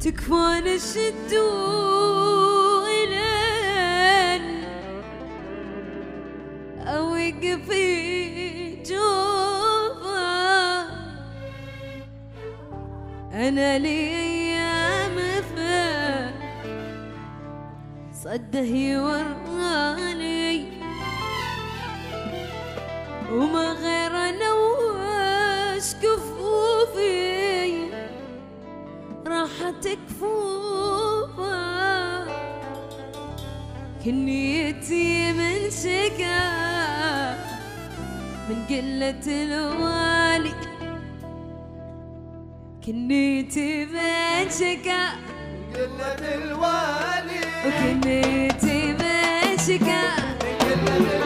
تكفون شدوا إلين أوقفي جوفا. أنا لي أيام صده يوراني وما غير تكفوفة كنيتي من شكا من قلة الوالي. كنيتي من شكا من قلة الوالي. وكنيتي من شكا. من قلة الوالي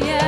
yeah.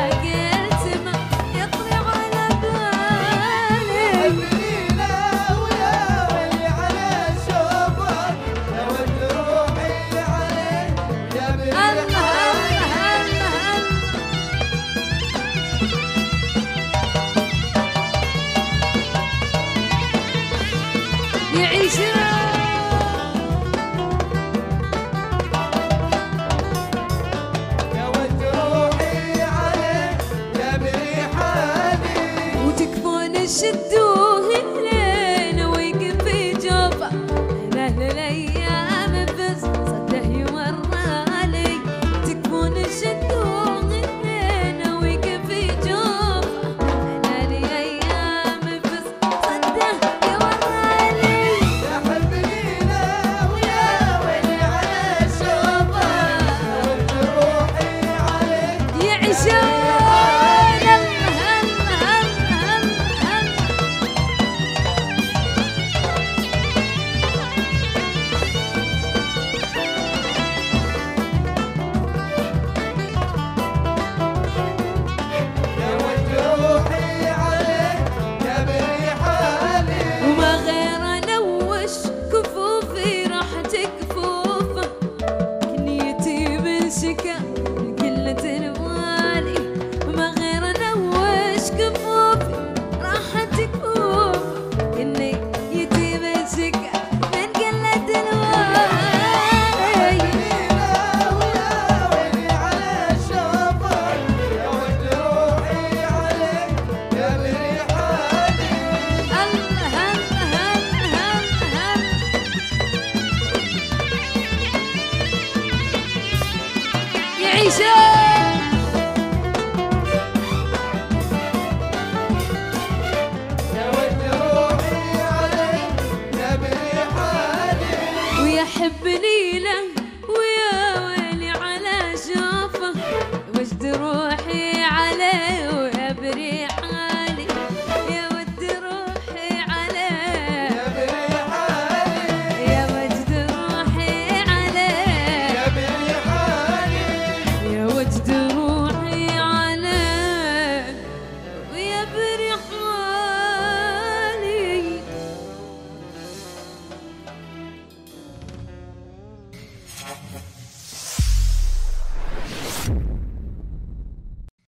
يحبني له.